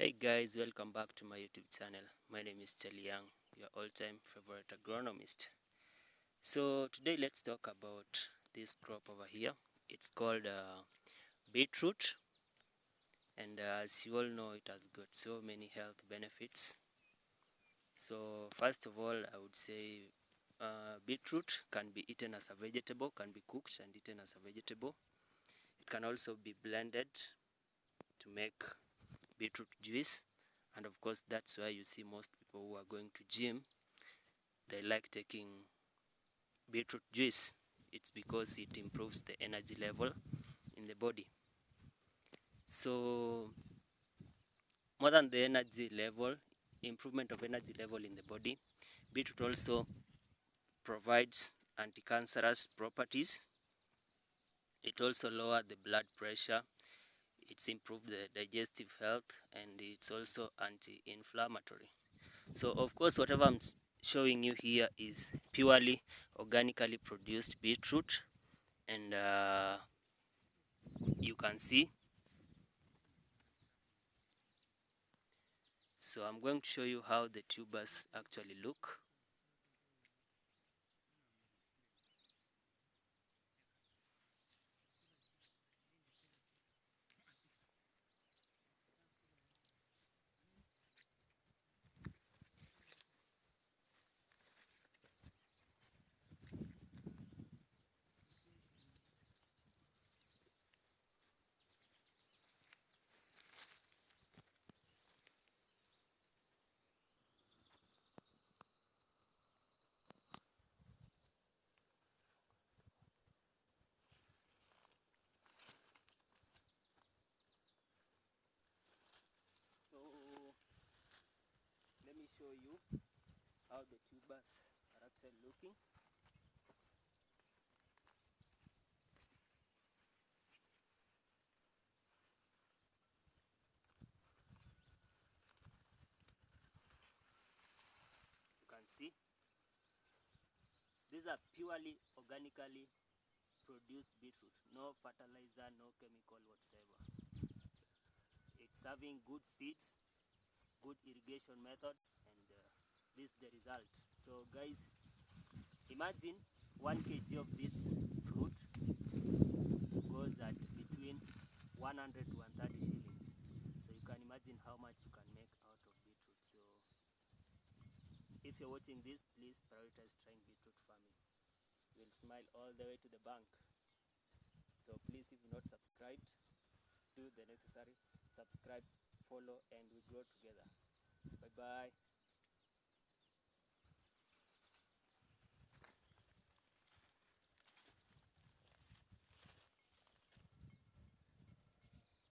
Hey guys, welcome back to my YouTube channel. My name is Charlie Young, your all-time favorite agronomist. So today let's talk about this crop over here. It's called uh, beetroot and uh, as you all know it has got so many health benefits. So first of all I would say uh, beetroot can be eaten as a vegetable, can be cooked and eaten as a vegetable. It can also be blended to make beetroot juice. And of course that's why you see most people who are going to gym they like taking beetroot juice. It's because it improves the energy level in the body. So more than the energy level improvement of energy level in the body beetroot also provides anti-cancerous properties. It also lowers the blood pressure it's improved the digestive health and it's also anti-inflammatory. So of course whatever i'm showing you here is purely organically produced beetroot and uh, you can see. So i'm going to show you how the tubers actually look show you how the tubers are actually looking. You can see these are purely organically produced beetroot, no fertilizer, no chemical whatsoever it's having good seeds good irrigation method this is the result. So guys imagine 1 kg of this fruit goes at between 100 to 130 shillings. So you can imagine how much you can make out of beetroot. So if you're watching this please prioritize trying beetroot farming. We'll smile all the way to the bank. So please if you're not subscribed do the necessary. Subscribe follow and we grow